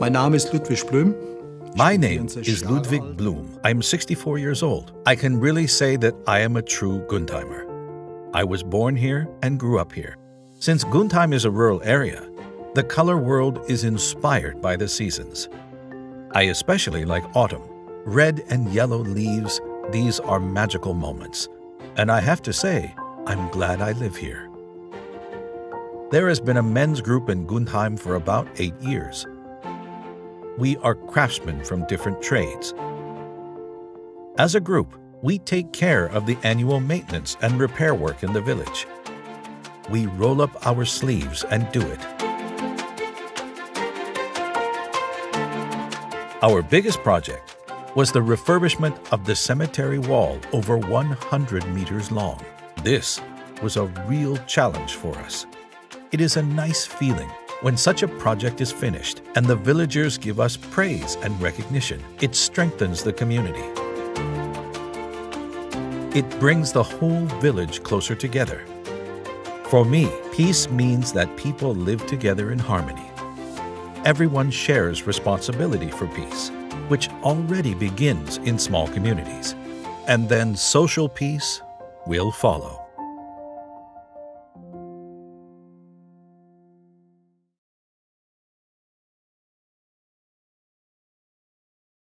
Mein Name is Ludwig Blüm. My name is Ludwig Blum. I'm 64 years old. I can really say that I am a true Gundheimer. I was born here and grew up here. Since Gundheim is a rural area, the color world is inspired by the seasons. I especially like autumn. Red and yellow leaves, these are magical moments. And I have to say, I'm glad I live here. There has been a men's group in Gundheim for about eight years. We are craftsmen from different trades. As a group, we take care of the annual maintenance and repair work in the village. We roll up our sleeves and do it. Our biggest project was the refurbishment of the cemetery wall over 100 meters long. This was a real challenge for us. It is a nice feeling when such a project is finished and the villagers give us praise and recognition. It strengthens the community. It brings the whole village closer together. For me, peace means that people live together in harmony. Everyone shares responsibility for peace, which already begins in small communities. And then social peace will follow.